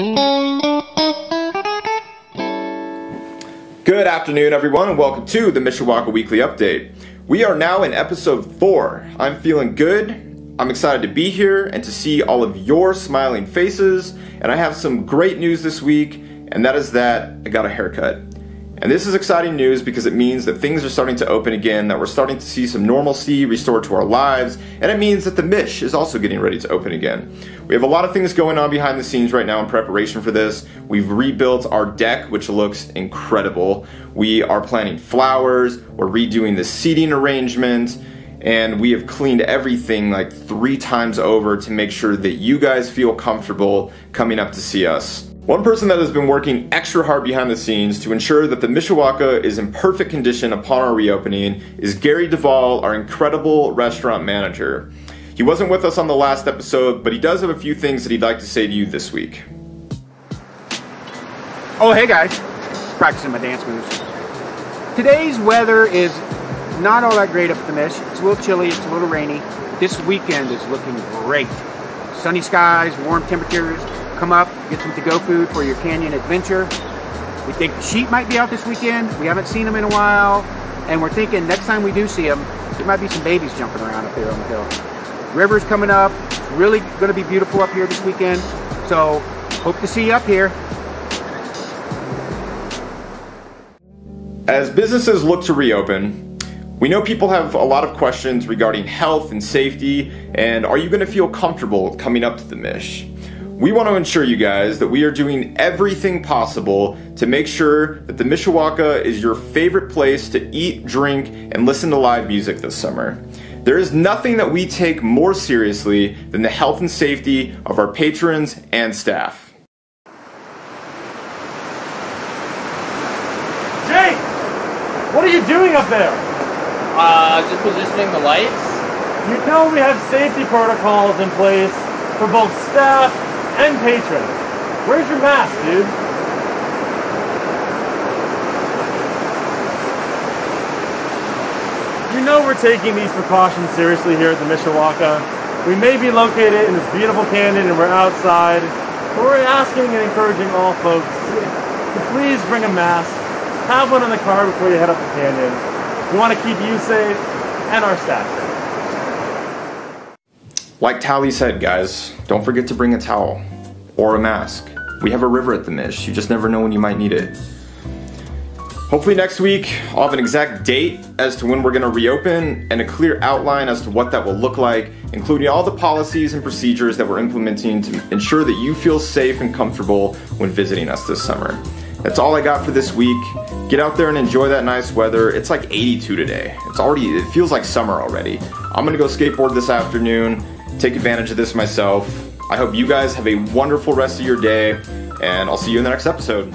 Good afternoon, everyone, and welcome to the Mishawaka Weekly Update. We are now in episode 4. I'm feeling good. I'm excited to be here and to see all of your smiling faces. And I have some great news this week, and that is that I got a haircut. And this is exciting news because it means that things are starting to open again, that we're starting to see some normalcy restored to our lives, and it means that the Mish is also getting ready to open again. We have a lot of things going on behind the scenes right now in preparation for this. We've rebuilt our deck, which looks incredible. We are planting flowers, we're redoing the seating arrangement, and we have cleaned everything like three times over to make sure that you guys feel comfortable coming up to see us. One person that has been working extra hard behind the scenes to ensure that the Mishawaka is in perfect condition upon our reopening is Gary Duvall, our incredible restaurant manager. He wasn't with us on the last episode, but he does have a few things that he'd like to say to you this week. Oh, hey guys. Practicing my dance moves. Today's weather is not all that great up at the Mish. It's a little chilly, it's a little rainy. This weekend is looking great. Sunny skies, warm temperatures, come up, get some to-go food for your canyon adventure. We think the sheep might be out this weekend. We haven't seen them in a while. And we're thinking next time we do see them, there might be some babies jumping around up there on the hill. River's coming up. Really going to be beautiful up here this weekend. So hope to see you up here. As businesses look to reopen, we know people have a lot of questions regarding health and safety, and are you going to feel comfortable coming up to the Mish? We want to ensure you guys that we are doing everything possible to make sure that the Mishawaka is your favorite place to eat, drink, and listen to live music this summer. There is nothing that we take more seriously than the health and safety of our patrons and staff. Jake! What are you doing up there? Uh, just positioning the lights. You know we have safety protocols in place for both staff and patrons. Where's your mask, dude? You know we're taking these precautions seriously here at the Mishawaka. We may be located in this beautiful canyon and we're outside, but we're asking and encouraging all folks to please bring a mask, have one in the car before you head up the canyon. We want to keep you safe and our staff safe. Like Tally said, guys, don't forget to bring a towel or a mask. We have a river at the Mish. You just never know when you might need it. Hopefully next week I'll have an exact date as to when we're to reopen and a clear outline as to what that will look like, including all the policies and procedures that we're implementing to ensure that you feel safe and comfortable when visiting us this summer. That's all I got for this week. Get out there and enjoy that nice weather. It's like 82 today. It's already it feels like summer already. I'm to go skateboard this afternoon take advantage of this myself. I hope you guys have a wonderful rest of your day, and I'll see you in the next episode.